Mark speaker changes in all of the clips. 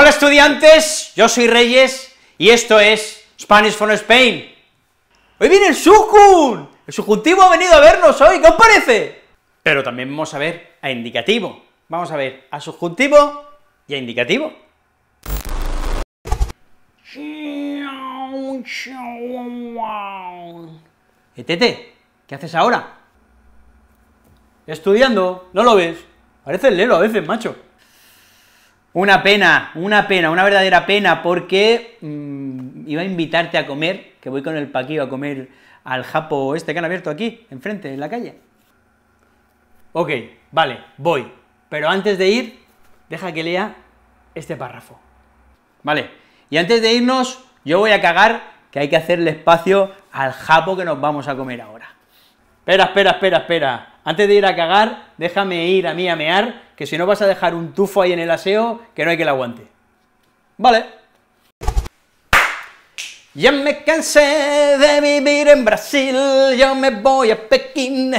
Speaker 1: Hola estudiantes, yo soy Reyes y esto es Spanish from Spain. Hoy viene el Sujun, el subjuntivo ha venido a vernos hoy, ¿qué os parece? Pero también vamos a ver a indicativo, vamos a ver a subjuntivo y a indicativo. Etete, ¿qué haces ahora? Estudiando, ¿no lo ves? Parece el lelo a veces, macho. Una pena, una pena, una verdadera pena, porque mmm, iba a invitarte a comer, que voy con el paquillo a comer al japo este que han abierto aquí, enfrente, en la calle. Ok, vale, voy, pero antes de ir, deja que lea este párrafo. Vale, y antes de irnos, yo voy a cagar que hay que hacerle espacio al japo que nos vamos a comer ahora. Espera, espera, espera, espera. Antes de ir a cagar, déjame ir a mí a mear, que si no vas a dejar un tufo ahí en el aseo, que no hay que le aguante. Vale. Ya me cansé de vivir en Brasil, yo me voy a Pekín.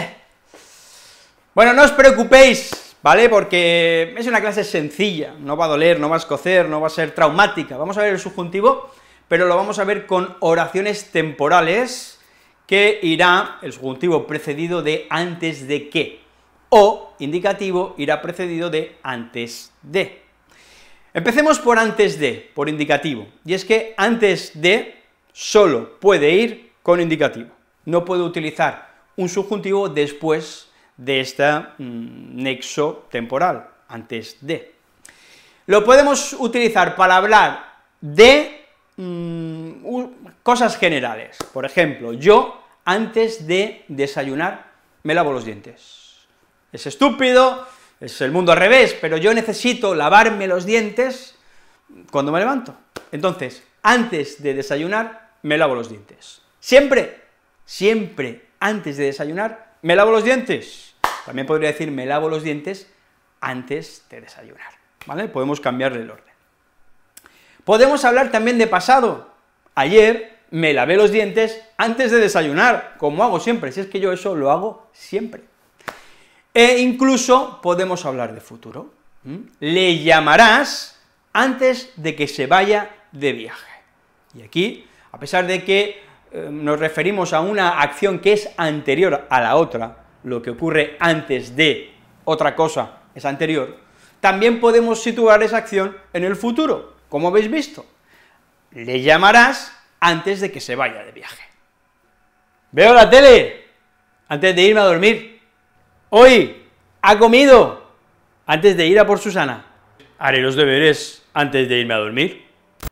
Speaker 1: Bueno, no os preocupéis, ¿vale? Porque es una clase sencilla, no va a doler, no va a escocer, no va a ser traumática. Vamos a ver el subjuntivo, pero lo vamos a ver con oraciones temporales, que irá el subjuntivo precedido de antes de qué, o indicativo irá precedido de antes de. Empecemos por antes de, por indicativo, y es que antes de solo puede ir con indicativo, no puede utilizar un subjuntivo después de este mmm, nexo temporal, antes de. Lo podemos utilizar para hablar de mmm, cosas generales, por ejemplo, yo antes de desayunar me lavo los dientes. Es estúpido, es el mundo al revés, pero yo necesito lavarme los dientes cuando me levanto. Entonces, antes de desayunar, me lavo los dientes. Siempre, siempre, antes de desayunar, me lavo los dientes. También podría decir, me lavo los dientes antes de desayunar, ¿vale? Podemos cambiarle el orden. Podemos hablar también de pasado. Ayer me lavé los dientes antes de desayunar, como hago siempre, si es que yo eso lo hago siempre. E incluso podemos hablar de futuro. Le llamarás antes de que se vaya de viaje. Y aquí, a pesar de que eh, nos referimos a una acción que es anterior a la otra, lo que ocurre antes de otra cosa es anterior, también podemos situar esa acción en el futuro, como habéis visto. Le llamarás antes de que se vaya de viaje. Veo la tele antes de irme a dormir. Hoy ha comido antes de ir a por Susana. Haré los deberes antes de irme a dormir.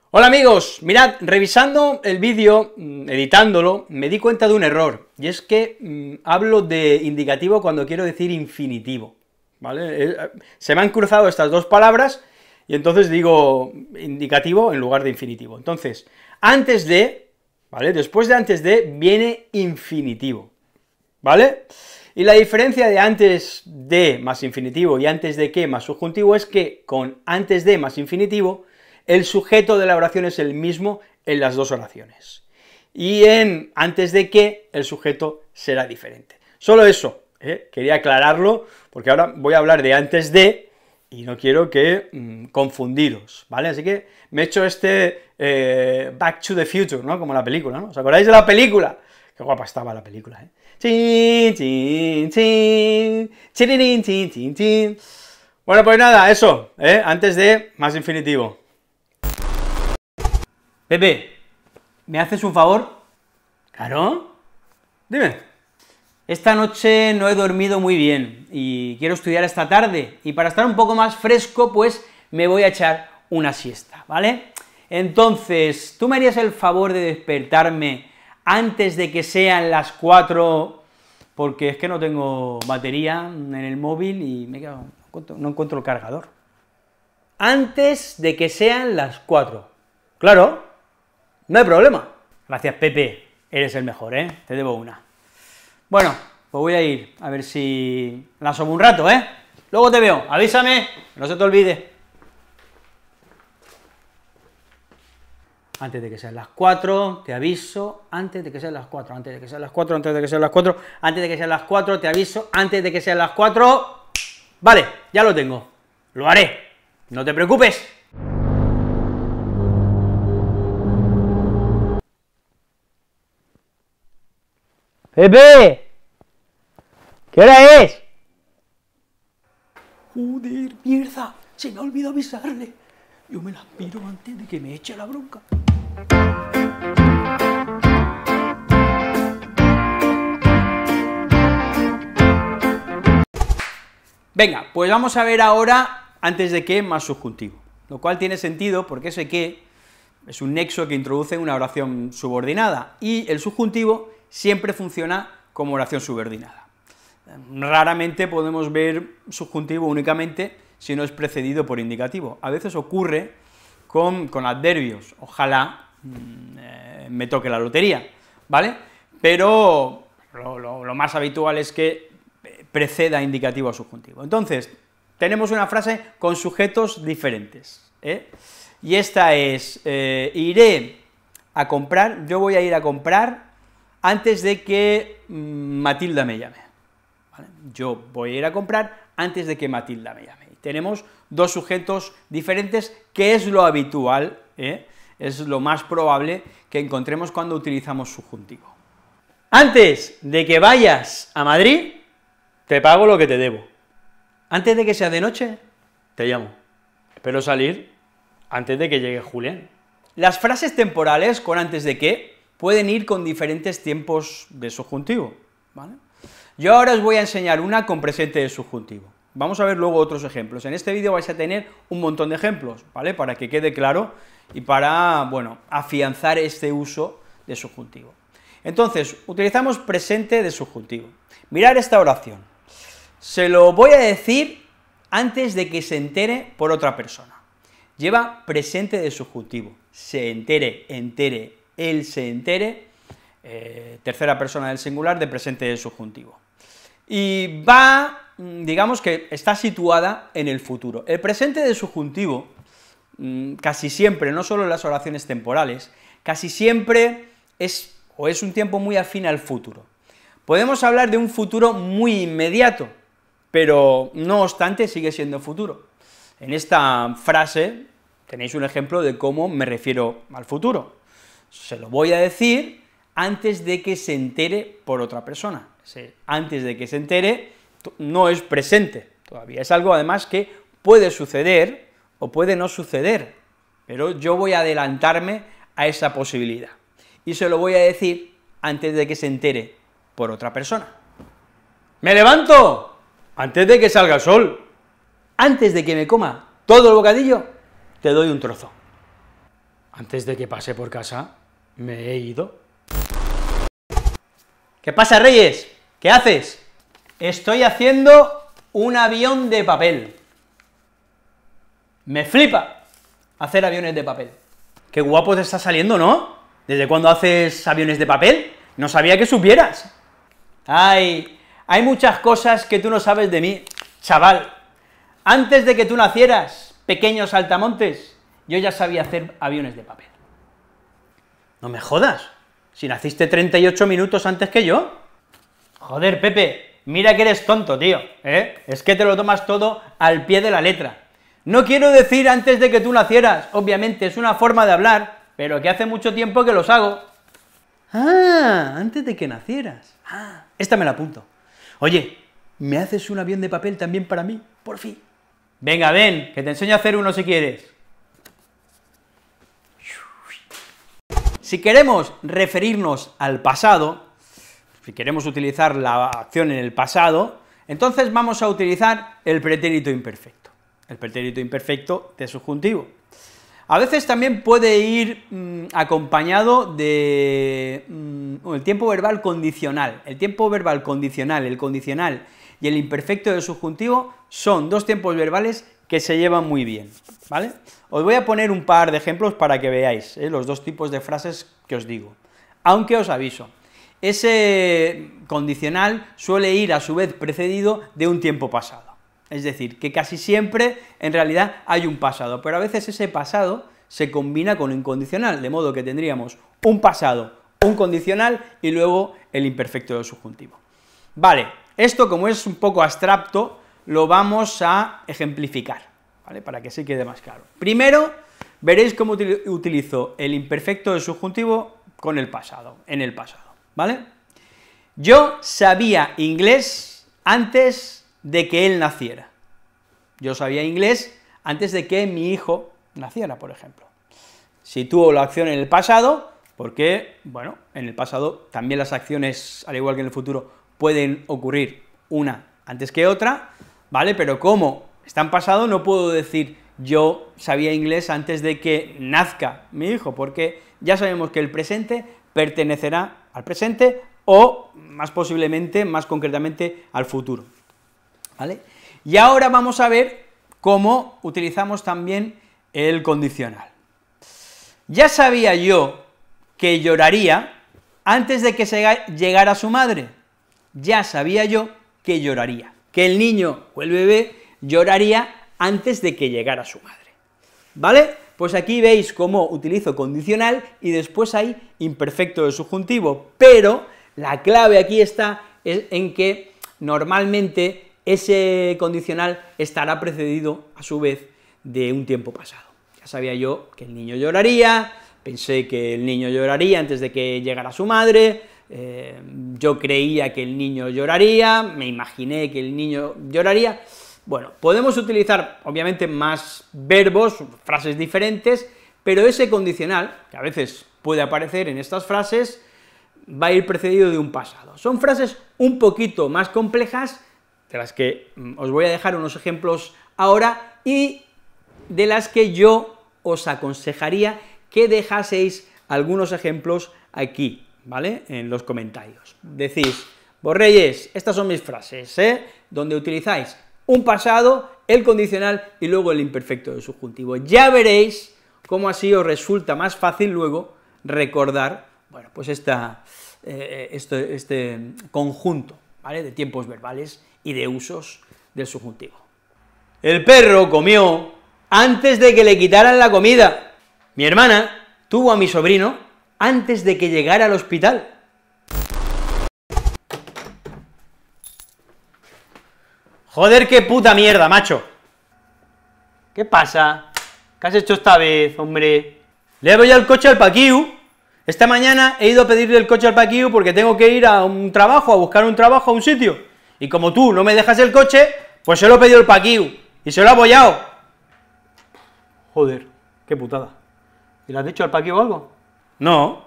Speaker 1: Hola amigos, mirad, revisando el vídeo, mm, editándolo, me di cuenta de un error, y es que mmm, hablo de indicativo cuando quiero decir infinitivo, ¿vale? Eh, se me han cruzado estas dos palabras, y entonces digo indicativo en lugar de infinitivo. Entonces, antes de, ¿vale? Después de antes de viene infinitivo, ¿vale? Y la diferencia de antes de más infinitivo y antes de qué más subjuntivo es que con antes de más infinitivo, el sujeto de la oración es el mismo en las dos oraciones. Y en antes de qué, el sujeto será diferente. Solo eso, ¿eh? quería aclararlo, porque ahora voy a hablar de antes de, y no quiero que mmm, confundiros, ¿vale? Así que me he hecho este eh, Back to the Future, ¿no? Como la película, ¿no? ¿Os acordáis de la película? Qué guapa estaba la película, ¿eh? Chin, chin, chin, chin, chin, chin. Bueno, pues nada, eso, ¿eh? Antes de más infinitivo. Pepe, ¿me haces un favor? ¿Claro? Dime. Esta noche no he dormido muy bien y quiero estudiar esta tarde, y para estar un poco más fresco, pues me voy a echar una siesta, ¿vale? Entonces, ¿tú me harías el favor de despertarme antes de que sean las 4, porque es que no tengo batería en el móvil y me quedo, no, encuentro, no encuentro el cargador. Antes de que sean las 4. Claro, no hay problema. Gracias, Pepe, eres el mejor, ¿eh? Te debo una. Bueno, pues voy a ir, a ver si la asomo un rato, ¿eh? Luego te veo, avísame, no se te olvide. Antes de que sean las 4, te aviso, antes de que sean las 4, antes de que sean las 4, antes de que sean las 4, antes de que sean las 4, te aviso, antes de que sean las 4... Vale, ya lo tengo, lo haré, no te preocupes. ¡Pepe! ¿Qué hora es? Joder, mierda, se me ha olvidado avisarle. Yo me la miro antes de que me eche la bronca. Venga, pues vamos a ver ahora antes de qué más subjuntivo, lo cual tiene sentido porque ese qué es un nexo que introduce una oración subordinada, y el subjuntivo siempre funciona como oración subordinada. Raramente podemos ver subjuntivo únicamente si no es precedido por indicativo. A veces ocurre con, adverbios, ojalá mm, eh, me toque la lotería, ¿vale? Pero lo más habitual es que preceda indicativo a subjuntivo. Entonces, tenemos una frase con sujetos diferentes, ¿eh? y esta es, eh, iré a comprar, yo voy a ir a comprar antes de que mm, Matilda me llame. Yo voy a ir a comprar antes de que Matilda me llame. Tenemos dos sujetos diferentes, que es lo habitual, ¿eh? es lo más probable que encontremos cuando utilizamos subjuntivo. Antes de que vayas a Madrid, te pago lo que te debo. Antes de que sea de noche, te llamo. Espero salir antes de que llegue Julián. Las frases temporales con antes de que pueden ir con diferentes tiempos de subjuntivo, ¿vale? Yo ahora os voy a enseñar una con presente de subjuntivo. Vamos a ver luego otros ejemplos. En este vídeo vais a tener un montón de ejemplos, ¿vale?, para que quede claro y para, bueno, afianzar este uso de subjuntivo. Entonces, utilizamos presente de subjuntivo. Mirar esta oración se lo voy a decir antes de que se entere por otra persona. Lleva presente de subjuntivo, se entere, entere, él se entere, eh, tercera persona del singular de presente de subjuntivo. Y va, mm, digamos que está situada en el futuro. El presente de subjuntivo, mm, casi siempre, no solo en las oraciones temporales, casi siempre es, o es un tiempo muy afín al futuro. Podemos hablar de un futuro muy inmediato, pero no obstante sigue siendo futuro. En esta frase tenéis un ejemplo de cómo me refiero al futuro. Se lo voy a decir antes de que se entere por otra persona. Antes de que se entere no es presente todavía, es algo además que puede suceder o puede no suceder, pero yo voy a adelantarme a esa posibilidad. Y se lo voy a decir antes de que se entere por otra persona. ¡Me levanto! antes de que salga el sol, antes de que me coma todo el bocadillo, te doy un trozo. Antes de que pase por casa, me he ido. ¿Qué pasa, Reyes? ¿Qué haces? Estoy haciendo un avión de papel. Me flipa hacer aviones de papel. Qué guapo te está saliendo, ¿no? ¿Desde cuándo haces aviones de papel? No sabía que supieras. Ay, hay muchas cosas que tú no sabes de mí, chaval. Antes de que tú nacieras, pequeños saltamontes, yo ya sabía hacer aviones de papel. No me jodas, si naciste 38 minutos antes que yo. Joder, Pepe, mira que eres tonto, tío, ¿eh? Es que te lo tomas todo al pie de la letra. No quiero decir antes de que tú nacieras, obviamente, es una forma de hablar, pero que hace mucho tiempo que los hago. Ah, antes de que nacieras. Ah, esta me la apunto. Oye, ¿me haces un avión de papel también para mí? Por fin. Venga, ven, que te enseño a hacer uno si quieres. Si queremos referirnos al pasado, si queremos utilizar la acción en el pasado, entonces vamos a utilizar el pretérito imperfecto, el pretérito imperfecto de subjuntivo. A veces también puede ir mm, acompañado de mm, el tiempo verbal condicional. El tiempo verbal condicional, el condicional y el imperfecto del subjuntivo son dos tiempos verbales que se llevan muy bien, ¿vale? Os voy a poner un par de ejemplos para que veáis ¿eh? los dos tipos de frases que os digo. Aunque os aviso, ese condicional suele ir a su vez precedido de un tiempo pasado. Es decir, que casi siempre en realidad hay un pasado, pero a veces ese pasado se combina con un incondicional, de modo que tendríamos un pasado, un condicional y luego el imperfecto del subjuntivo. Vale, esto como es un poco abstracto, lo vamos a ejemplificar, para que se quede más claro. Primero, veréis cómo utilizo el imperfecto del subjuntivo con el pasado, en el pasado, ¿vale? Yo sabía inglés antes de que él naciera. Yo sabía inglés antes de que mi hijo naciera, por ejemplo. Si tuvo la acción en el pasado, porque, bueno, en el pasado también las acciones, al igual que en el futuro, pueden ocurrir una antes que otra, ¿vale? Pero como está en pasado, no puedo decir yo sabía inglés antes de que nazca mi hijo, porque ya sabemos que el presente pertenecerá al presente o, más posiblemente, más concretamente, al futuro, ¿vale? Y ahora vamos a ver cómo utilizamos también el condicional. Ya sabía yo que lloraría antes de que llegara su madre, ya sabía yo que lloraría, que el niño o el bebé lloraría antes de que llegara su madre, ¿vale? Pues aquí veis cómo utilizo condicional y después hay imperfecto de subjuntivo, pero la clave aquí está en que normalmente ese condicional estará precedido, a su vez, de un tiempo pasado. Ya sabía yo que el niño lloraría, pensé que el niño lloraría antes de que llegara su madre, eh, yo creía que el niño lloraría, me imaginé que el niño lloraría, bueno, podemos utilizar, obviamente, más verbos, frases diferentes, pero ese condicional, que a veces puede aparecer en estas frases, va a ir precedido de un pasado. Son frases un poquito más complejas, de las que mm, os voy a dejar unos ejemplos ahora, y de las que yo os aconsejaría que dejaseis algunos ejemplos aquí, ¿vale?, en los comentarios. Decís, Borreyes, estas son mis frases, ¿eh?, donde utilizáis un pasado, el condicional y luego el imperfecto del subjuntivo. Ya veréis cómo así os resulta más fácil luego recordar, bueno, pues esta, eh, este, este conjunto, ¿vale?, de tiempos verbales y de usos del subjuntivo. El perro comió antes de que le quitaran la comida. Mi hermana tuvo a mi sobrino antes de que llegara al hospital. Joder, qué puta mierda, macho. ¿Qué pasa? ¿Qué has hecho esta vez, hombre? Le voy al coche al Paquiu. Esta mañana he ido a pedirle el coche al Paquiu porque tengo que ir a un trabajo, a buscar un trabajo a un sitio. Y como tú no me dejas el coche, pues se lo he pedido el Paquiu. Y se lo ha apoyado. Joder, qué putada. ¿Y le has dicho al Paqui o algo? No,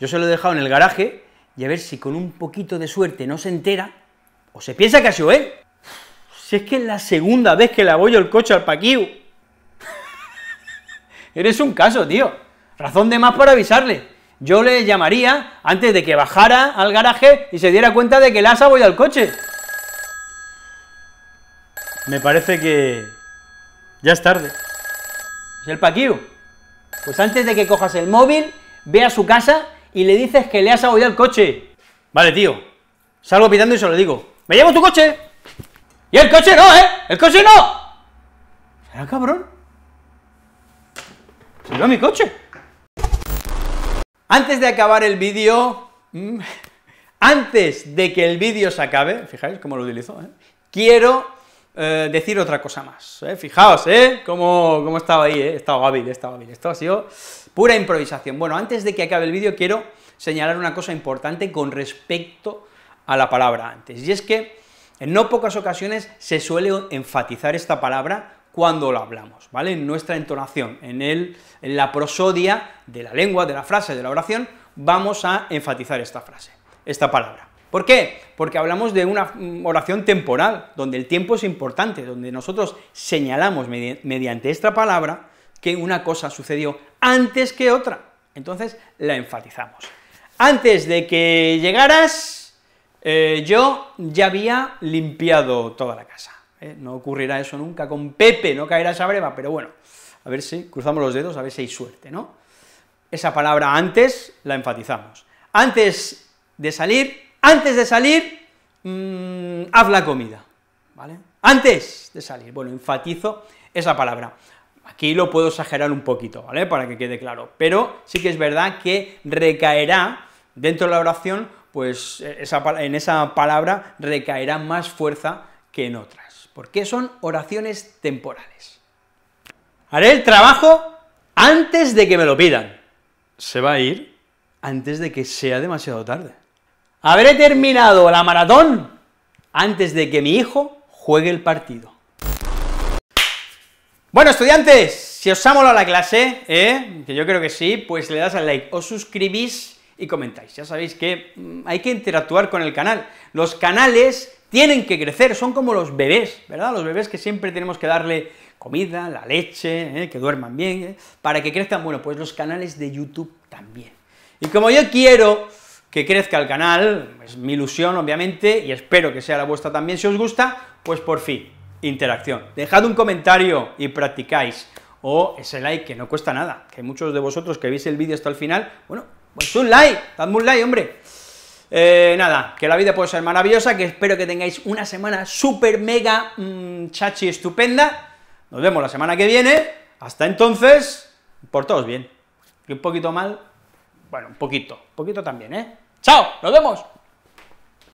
Speaker 1: yo se lo he dejado en el garaje y a ver si con un poquito de suerte no se entera, o se piensa que ha sido él. Si es que es la segunda vez que le apoyo el coche al Paquiu. Eres un caso, tío. Razón de más para avisarle. Yo le llamaría antes de que bajara al garaje y se diera cuenta de que le has abollado el coche. Me parece que ya es tarde. ¿Es el Paquiu? Pues antes de que cojas el móvil, ve a su casa y le dices que le has abollado el coche. Vale, tío. Salgo pitando y se lo digo. ¡Me llevo tu coche! ¡Y el coche no, eh! ¡El coche no! ¿Será cabrón? Se lleva mi coche. Antes de acabar el vídeo, mm, antes de que el vídeo se acabe, fijáis cómo lo utilizo, ¿eh? quiero eh, decir otra cosa más. ¿eh? Fijaos, ¿eh? Cómo, cómo estaba ahí, ¿eh? Estaba hábil, estaba hábil. Esto ha sido pura improvisación. Bueno, antes de que acabe el vídeo, quiero señalar una cosa importante con respecto a la palabra antes, y es que en no pocas ocasiones se suele enfatizar esta palabra cuando lo hablamos, ¿vale? En nuestra entonación, en, el, en la prosodia de la lengua, de la frase, de la oración, vamos a enfatizar esta frase, esta palabra. ¿Por qué? Porque hablamos de una oración temporal, donde el tiempo es importante, donde nosotros señalamos mediante esta palabra que una cosa sucedió antes que otra, entonces la enfatizamos. Antes de que llegaras, eh, yo ya había limpiado toda la casa. ¿eh? No ocurrirá eso nunca con Pepe, no caerá esa breva, pero bueno, a ver si cruzamos los dedos, a ver si hay suerte, ¿no? Esa palabra antes la enfatizamos. Antes de salir, antes de salir, mmm, haz la comida, ¿vale? Antes de salir, bueno, enfatizo esa palabra. Aquí lo puedo exagerar un poquito, ¿vale?, para que quede claro, pero sí que es verdad que recaerá dentro de la oración, pues en esa palabra recaerá más fuerza que en otras, porque son oraciones temporales. Haré el trabajo antes de que me lo pidan. Se va a ir antes de que sea demasiado tarde. Habré terminado la maratón antes de que mi hijo juegue el partido. Bueno, estudiantes, si os ha molado la clase, ¿eh? que yo creo que sí, pues le das al like, os suscribís y comentáis. Ya sabéis que mm, hay que interactuar con el canal. Los canales tienen que crecer, son como los bebés, ¿verdad? Los bebés que siempre tenemos que darle comida, la leche, ¿eh? que duerman bien, ¿eh? para que crezcan, bueno, pues los canales de YouTube también. Y como yo quiero que crezca el canal, es mi ilusión, obviamente, y espero que sea la vuestra también si os gusta, pues por fin, interacción. Dejad un comentario y practicáis, o ese like que no cuesta nada, que muchos de vosotros que veis el vídeo hasta el final, bueno, pues un like, dadme un like, hombre. Eh, nada, que la vida puede ser maravillosa, que espero que tengáis una semana súper mega mmm, chachi estupenda, nos vemos la semana que viene, hasta entonces, por todos bien, y un poquito mal, bueno, un poquito, un poquito también, ¿eh? ¡Chao! ¡Nos vemos!